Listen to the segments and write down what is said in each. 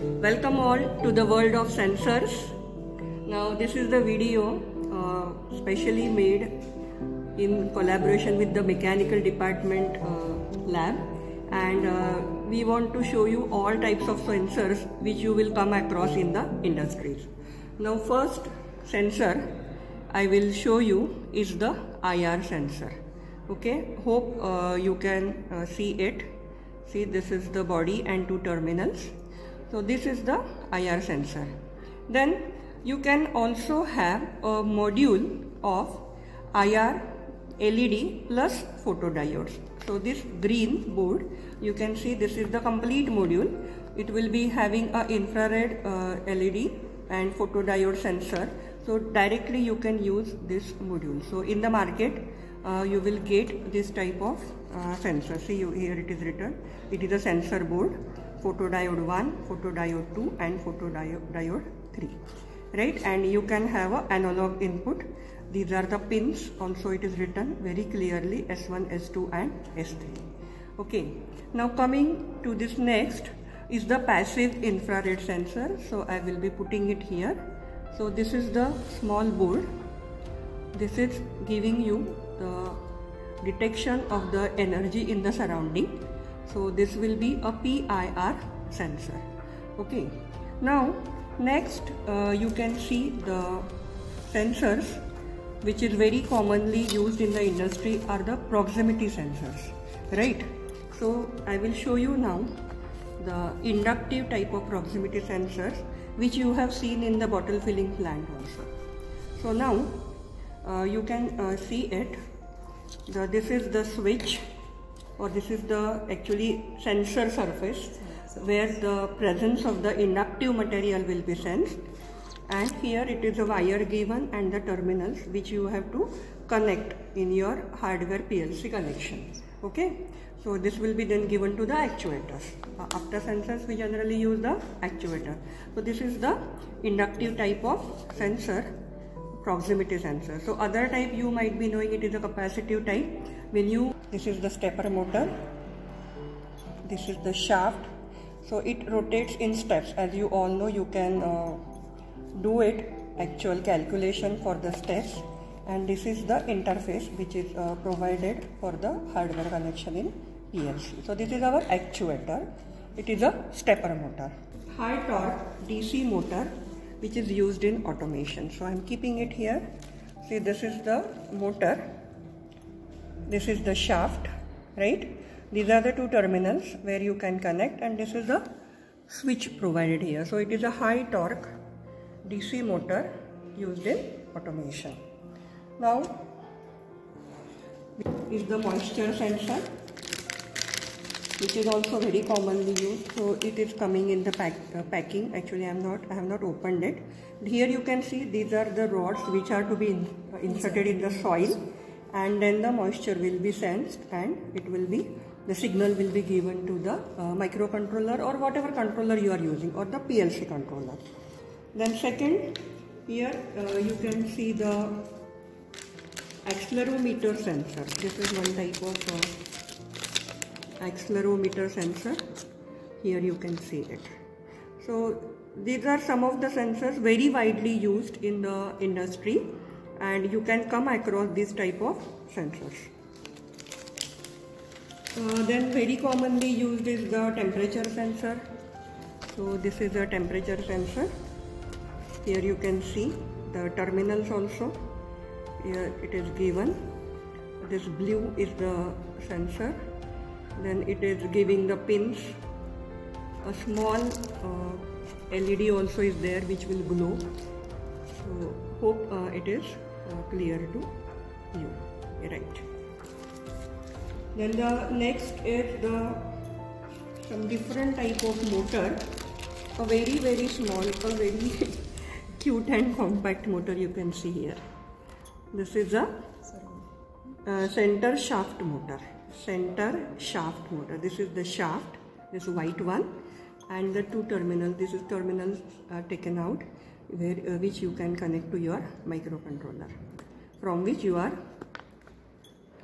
Welcome all to the world of sensors. Now this is the video uh, specially made in collaboration with the mechanical department uh, lab and uh, we want to show you all types of sensors which you will come across in the industries. Now first sensor I will show you is the IR sensor. Okay, hope uh, you can uh, see it. See this is the body and two terminals so this is the IR sensor. Then you can also have a module of IR LED plus photodiodes. So this green board, you can see this is the complete module. It will be having a infrared uh, LED and photodiode sensor. So directly you can use this module. So in the market, uh, you will get this type of uh, sensor. See you, here it is written. It is a sensor board photodiode 1, photodiode 2 and photodiode 3 right? And you can have a analog input. These are the pins. Also it is written very clearly S1, S2 and S3 okay. Now coming to this next is the passive infrared sensor. So I will be putting it here. So this is the small board. This is giving you the detection of the energy in the surrounding so this will be a PIR sensor. Okay. Now next uh, you can see the sensors which is very commonly used in the industry are the proximity sensors. Right. So I will show you now the inductive type of proximity sensors which you have seen in the bottle filling plant also. So now uh, you can uh, see it. The, this is the switch or this is the actually sensor surface where the presence of the inductive material will be sensed. And here it is a wire given and the terminals which you have to connect in your hardware PLC connection. Okay? So this will be then given to the actuators. Uh, after sensors we generally use the actuator. So this is the inductive type of sensor proximity sensor. So other type you might be knowing it is a capacitive type. When you this is the stepper motor. This is the shaft. So it rotates in steps. As you all know you can uh, do it actual calculation for the steps. And this is the interface which is uh, provided for the hardware connection in PLC. So this is our actuator. It is a stepper motor. High torque DC motor which is used in automation. So I am keeping it here. See this is the motor. This is the shaft right? These are the two terminals where you can connect and this is the switch provided here. So it is a high torque DC motor used in automation. Now is the moisture sensor which is also very commonly used so it is coming in the pack, uh, packing actually I am not I have not opened it here you can see these are the rods which are to be in, uh, inserted in the soil and then the moisture will be sensed and it will be the signal will be given to the uh, microcontroller or whatever controller you are using or the PLC controller. Then second here uh, you can see the accelerometer sensor. This is one type of uh, accelerometer sensor. Here you can see it. So these are some of the sensors very widely used in the industry and you can come across this type of sensors. Uh, then very commonly used is the temperature sensor. So this is a temperature sensor. Here you can see the terminals also. Here it is given. This blue is the sensor. Then it is giving the pins. A small uh, LED also is there which will glow. So hope uh, it is uh, clear to you. Right. Then the next is the some different type of motor. A very very small a very cute and compact motor you can see here. This is a uh, center shaft motor center shaft motor. This is the shaft. This white one. And the two terminals this is terminals uh, taken out where, uh, which you can connect to your microcontroller from which you are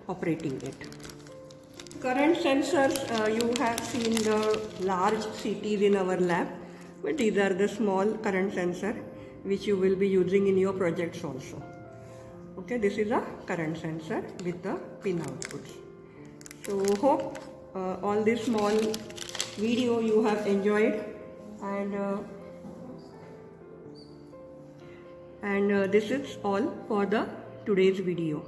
operating it. Current sensors, uh, you have seen the large CTs in our lab. but these are the small current sensor which you will be using in your projects also. Okay this is a current sensor with the pin outputs so hope uh, all this small video you have enjoyed and uh, and uh, this is all for the today's video